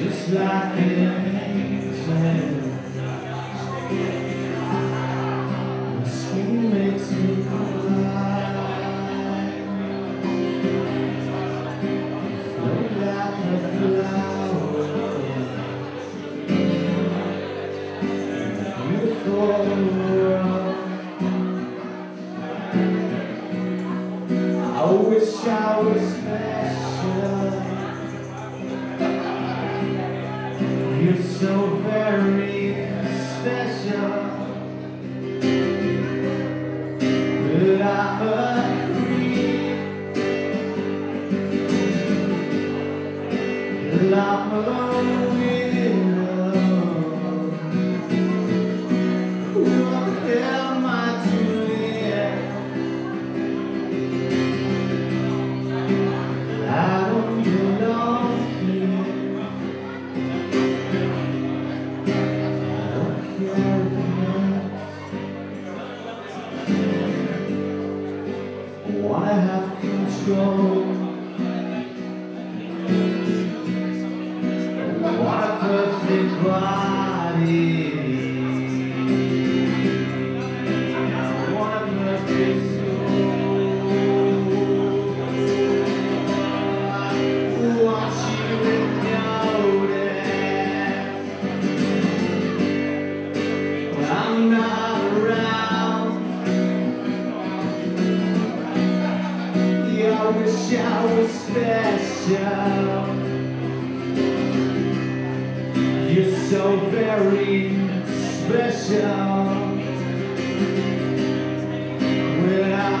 Just like an angel Your skin makes me cry Float like a flower Beautiful world I wish I was special. So very special. But I'm a creep. I wish I was special. You're so very special. When I'm